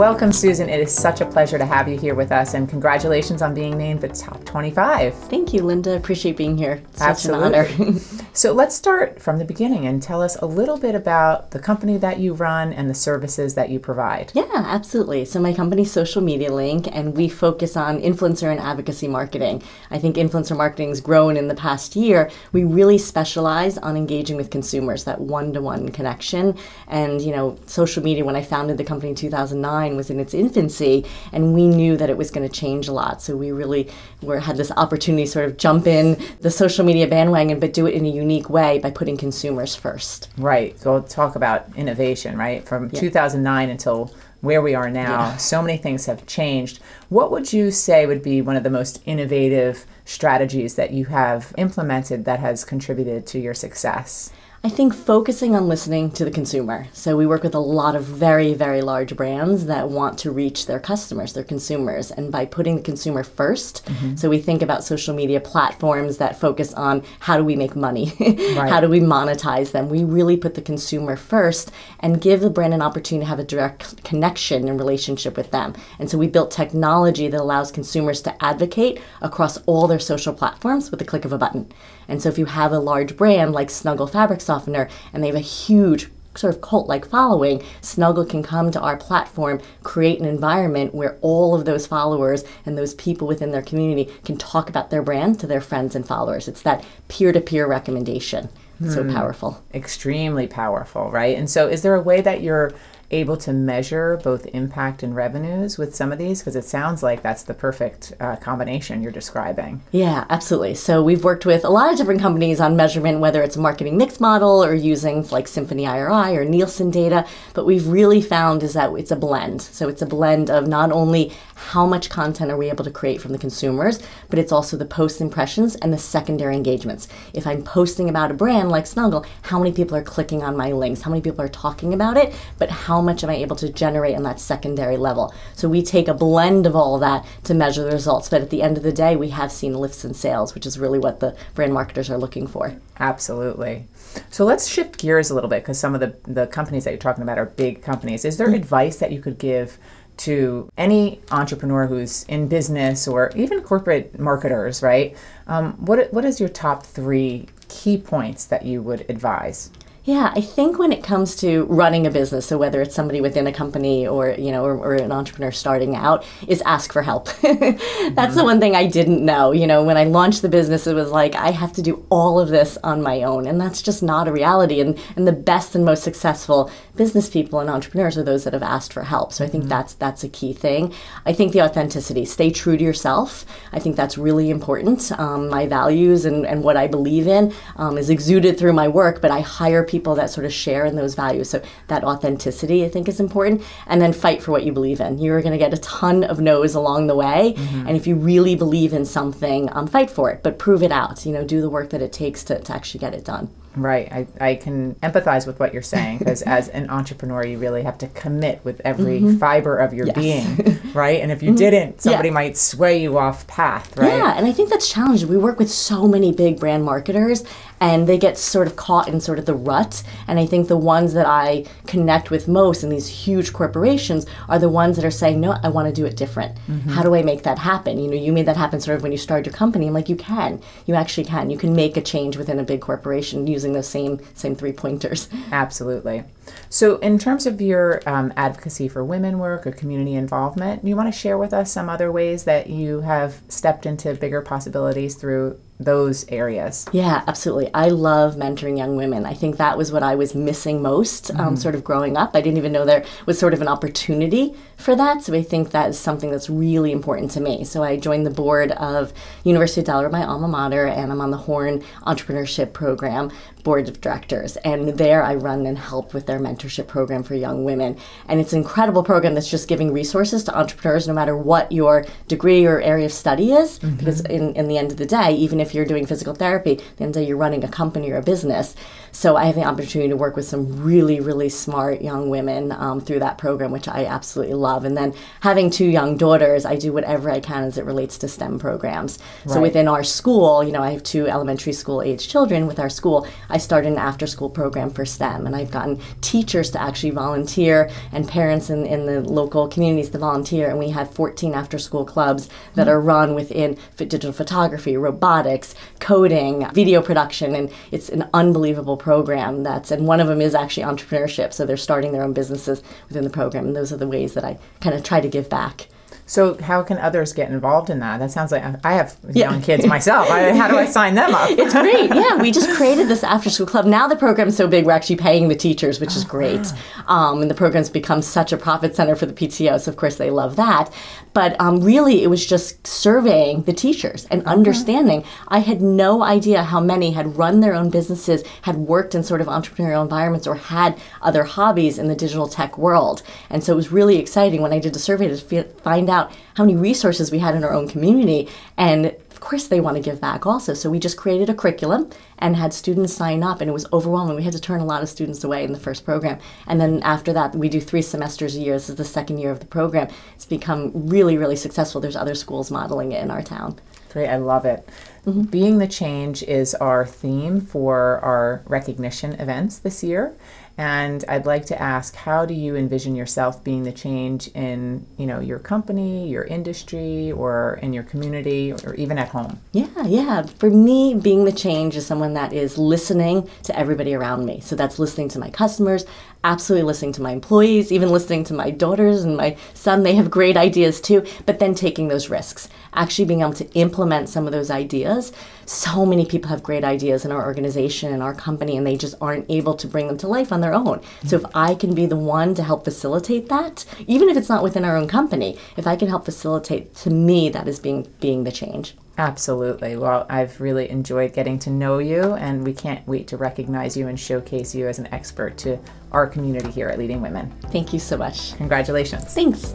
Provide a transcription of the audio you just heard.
Welcome, Susan. It is such a pleasure to have you here with us, and congratulations on being named the top 25. Thank you, Linda. Appreciate being here. It's Absolutely. Such an honor. so let's start from the beginning and tell us a little bit about the company that you run and the services that you provide. Yeah, absolutely. So my company's Social Media Link, and we focus on influencer and advocacy marketing. I think influencer marketing has grown in the past year. We really specialize on engaging with consumers, that one-to-one connection. And you know, social media. When I founded the company in 2009 was in its infancy, and we knew that it was going to change a lot. So we really were, had this opportunity to sort of jump in the social media bandwagon, but do it in a unique way by putting consumers first. Right. So we'll talk about innovation, right? From yeah. 2009 until where we are now, yeah. so many things have changed. What would you say would be one of the most innovative strategies that you have implemented that has contributed to your success? I think focusing on listening to the consumer. So we work with a lot of very, very large brands that want to reach their customers, their consumers. And by putting the consumer 1st mm-hmm. so we think about social media platforms that focus on how do we make money? right. How do we monetize them? We really put the consumer first and give the brand an opportunity to have a direct connection and relationship with them. And so we built technology that allows consumers to advocate across all their social platforms with the click of a button. And so if you have a large brand like Snuggle Fabric Softener and they have a huge sort of cult like following, Snuggle can come to our platform, create an environment where all of those followers and those people within their community can talk about their brand to their friends and followers. It's that peer to peer recommendation. So hmm. powerful. Extremely powerful, right? And so, is there a way that you're able to measure both impact and revenues with some of these? Because it sounds like that's the perfect uh, combination you're describing. Yeah, absolutely. So we've worked with a lot of different companies on measurement, whether it's a marketing mix model or using like Symphony IRI or Nielsen data. But we've really found is that it's a blend. So it's a blend of not only how much content are we able to create from the consumers, but it's also the post impressions and the secondary engagements. If I'm posting about a brand like Snuggle, how many people are clicking on my links? How many people are talking about it? But how how much am I able to generate on that secondary level. So we take a blend of all of that to measure the results. But at the end of the day, we have seen lifts in sales, which is really what the brand marketers are looking for. Absolutely. So let's shift gears a little bit because some of the, the companies that you're talking about are big companies. Is there mm-hmm. advice that you could give? to any entrepreneur who's in business or even corporate marketers, right? Um, what, what is your top three key points that you would advise? Yeah, I think when it comes to running a business, so whether it's somebody within a company or you know, or, or an entrepreneur starting out, is ask for help. That's mm-hmm. the one thing I didn't know. You know, when I launched the business, it was like I have to do all of this on my own, and that's just not a reality. And and the best and most successful business people and entrepreneurs are those that have asked for help. So I think mm-hmm. that's that's a key thing. I think the authenticity, stay true to yourself. I think that's really important. Um, my values and and what I believe in um, is exuded through my work, but I hire people that sort of share in those values. So that authenticity, I think, is important. And then fight for what you believe in. You're going to get a ton of no's along the way. Mm-hmm. And if you really believe in something, um, fight for it, but prove it out. You know, do the work that it takes to, to actually get it done. Right. I, I can empathize with what you're saying because as an entrepreneur, you really have to commit with every mm-hmm. fiber of your yes. being, right? And if you mm-hmm. didn't, somebody yeah. might sway you off path, right? Yeah. And I think that's challenging. We work with so many big brand marketers and they get sort of caught in sort of the rut. And I think the ones that I connect with most in these huge corporations are the ones that are saying, no, I want to do it different. Mm-hmm. How do I make that happen? You know, you made that happen sort of when you started your company. I'm like, you can. You actually can. You can make a change within a big corporation using those same same three pointers. Absolutely. So, in terms of your um, advocacy for women work or community involvement, you want to share with us some other ways that you have stepped into bigger possibilities through those areas. Yeah, absolutely. I love mentoring young women. I think that was what I was missing most, um, mm-hmm. um, sort of growing up. I didn't even know there was sort of an opportunity for that. So I think that is something that's really important to me. So I joined the board of University of Delaware, my alma mater, and I'm on the Horn Entrepreneurship Program board of directors. And there I run and help with their mentorship program for young women. And it's an incredible program that's just giving resources to entrepreneurs no matter what your degree or area of study is. Mm-hmm. Because in, in the end of the day, even if you're doing physical therapy, the end of the day you're running a company or a business. So I have the opportunity to work with some really, really smart young women um, through that program, which I absolutely love. And then having two young daughters, I do whatever I can as it relates to STEM programs. Right. So within our school, you know, I have two elementary school age children with our school. I started an after school program for STEM, and I've gotten teachers to actually volunteer and parents in, in the local communities to volunteer. And we have 14 after school clubs that are run within digital photography, robotics, coding, video production, and it's an unbelievable program. That's and one of them is actually entrepreneurship. So they're starting their own businesses within the program, and those are the ways that I kind of try to give back. So how can others get involved in that? That sounds like I have young kids myself. I, how do I sign them up? it's great. Yeah, we just created this after school club. Now the program's so big, we're actually paying the teachers, which is great. Um, and the program's become such a profit center for the PTO, so of course they love that. But um, really, it was just surveying the teachers and understanding. I had no idea how many had run their own businesses, had worked in sort of entrepreneurial environments, or had other hobbies in the digital tech world. And so it was really exciting when I did the survey to find out out how many resources we had in our own community. And of course, they want to give back also. So we just created a curriculum and had students sign up, and it was overwhelming. We had to turn a lot of students away in the first program. And then after that, we do three semesters a year. This is the second year of the program. It's become really, really successful. There's other schools modeling it in our town. Great, I love it. Mm-hmm. Being the Change is our theme for our recognition events this year. And I'd like to ask, how do you envision yourself being the change in, you know, your company, your industry, or in your community, or even at home? Yeah, yeah. For me, being the change is someone that is listening to everybody around me. So that's listening to my customers, absolutely listening to my employees, even listening to my daughters and my son. They have great ideas too, but then taking those risks, actually being able to implement some of those ideas. So many people have great ideas in our organization and our company, and they just aren't able to bring them to life on their own. So if I can be the one to help facilitate that, even if it's not within our own company, if I can help facilitate, to me, that is being being the change. Absolutely. Well, I've really enjoyed getting to know you, and we can't wait to recognize you and showcase you as an expert to our community here at Leading Women. Thank you so much. Congratulations. Thanks.